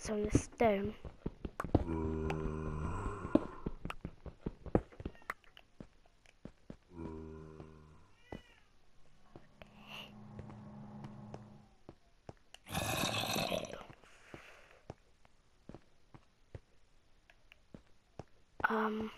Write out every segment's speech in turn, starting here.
bits on the stone. Um.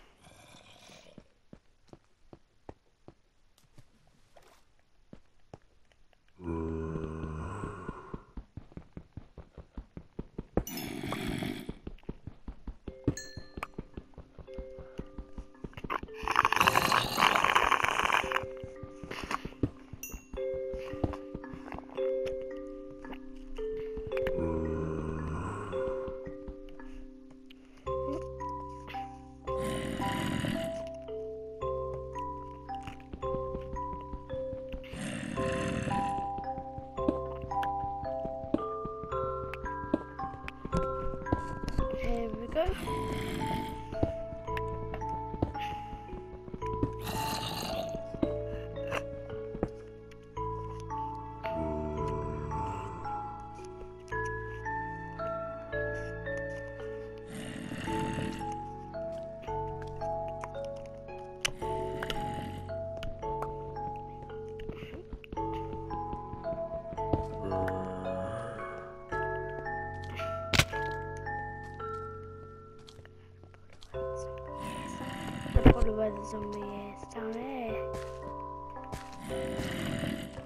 Probably where the zombie is down.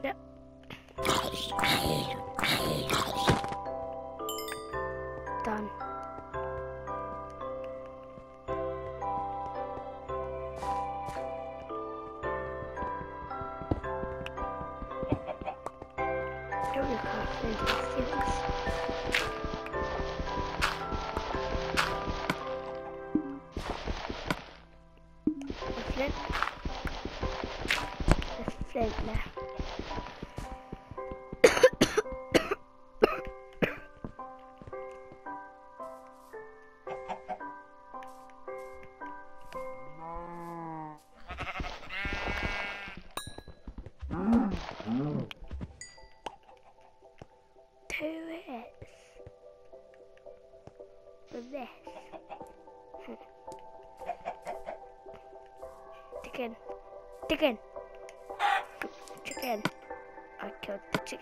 Yep. Done. Don't look off into the ceilings. A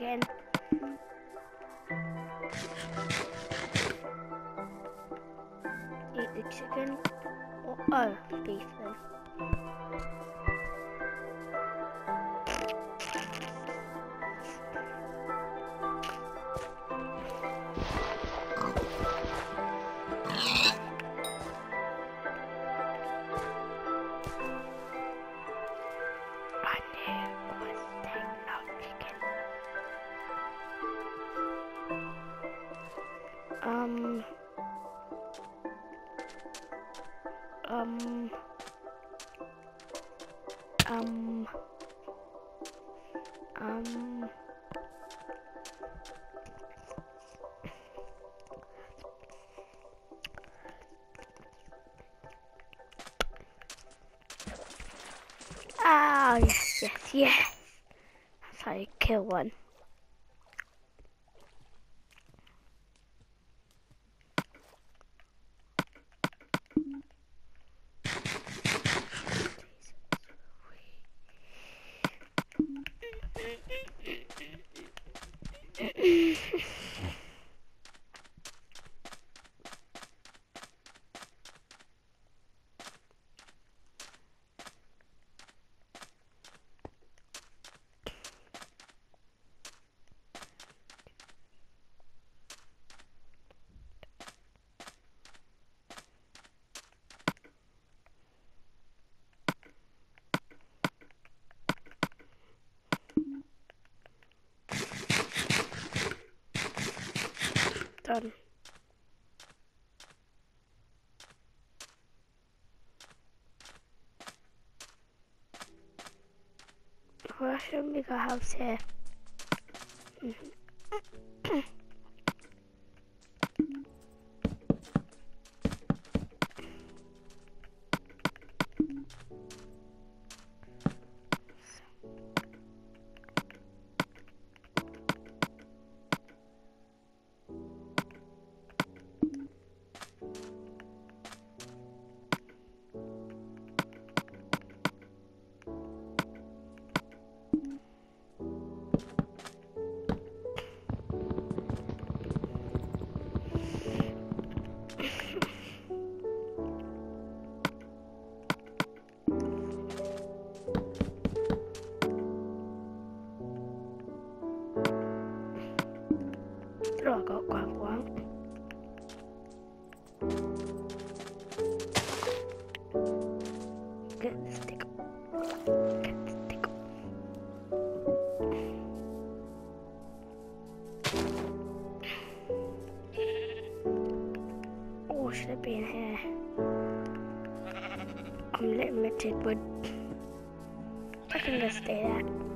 chicken. Eat the chicken. Or, oh, oh beef then. Ah, yes, yes, yes. That's how you kill one. Done. Where should we go house here? Yeah. I'm limited, but I can just stay there.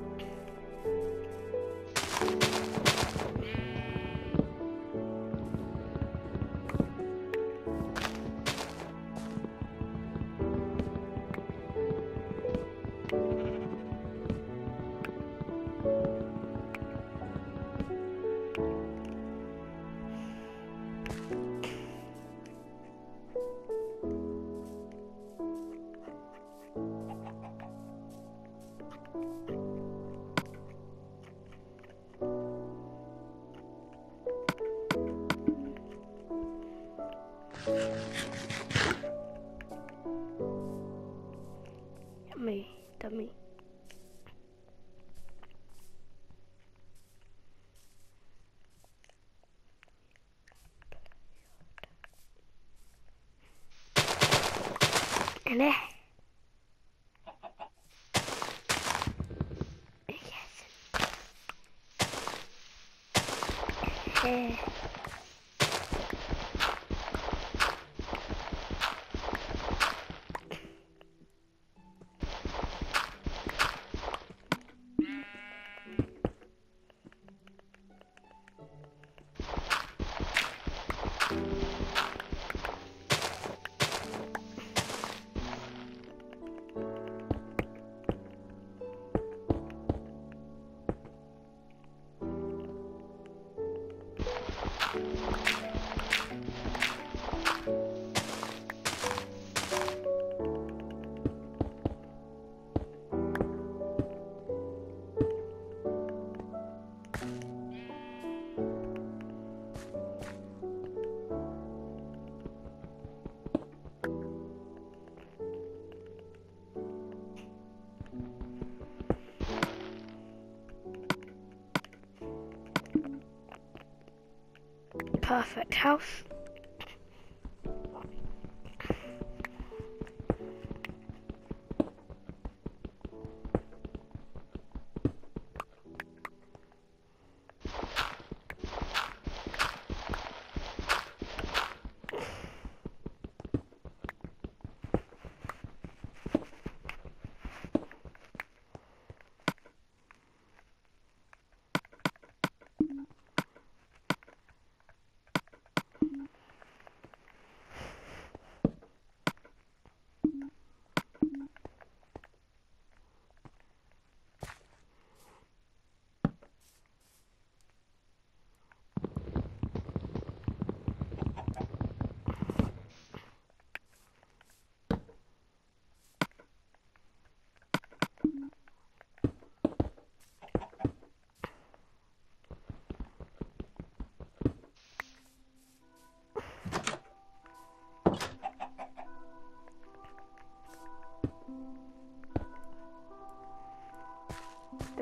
también. Perfect house.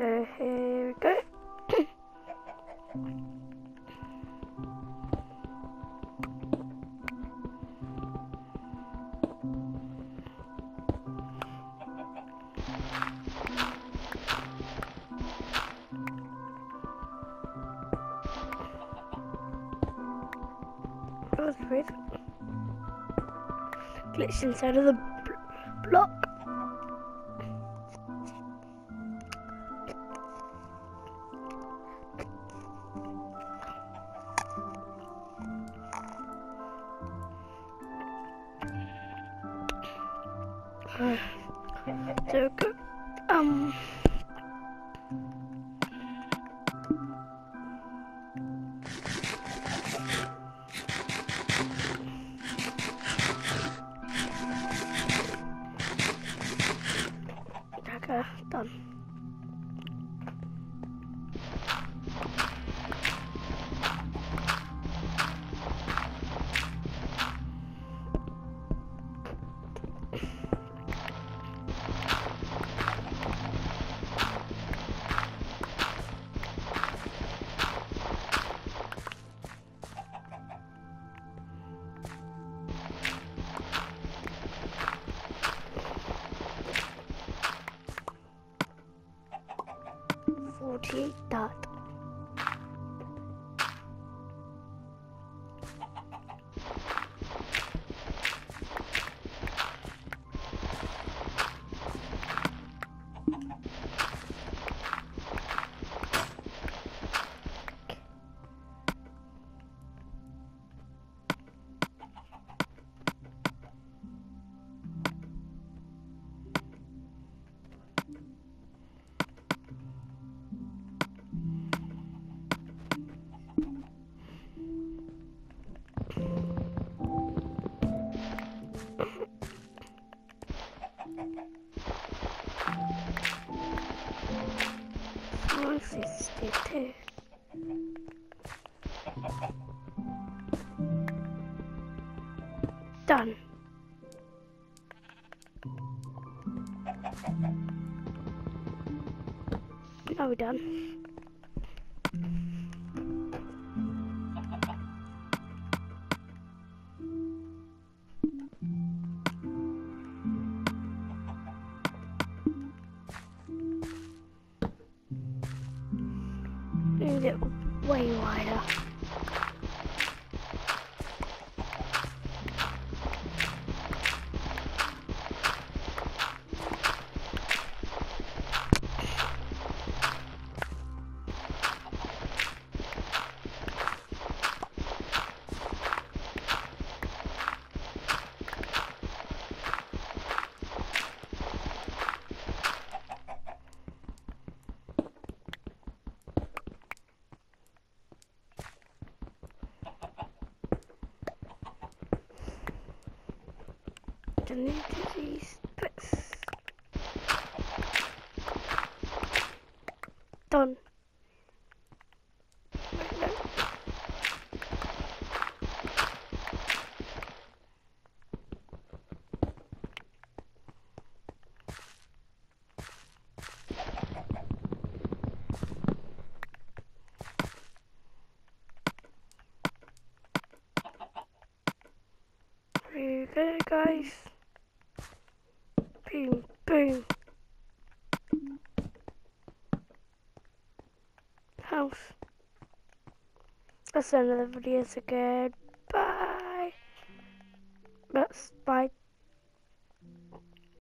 Uh, here we go. That was weird. Glitched inside of the bl- block. Now we're done. Delete these bits. Done. Right, done. Guys. Boom, boom. House. That's another video, so goodbye.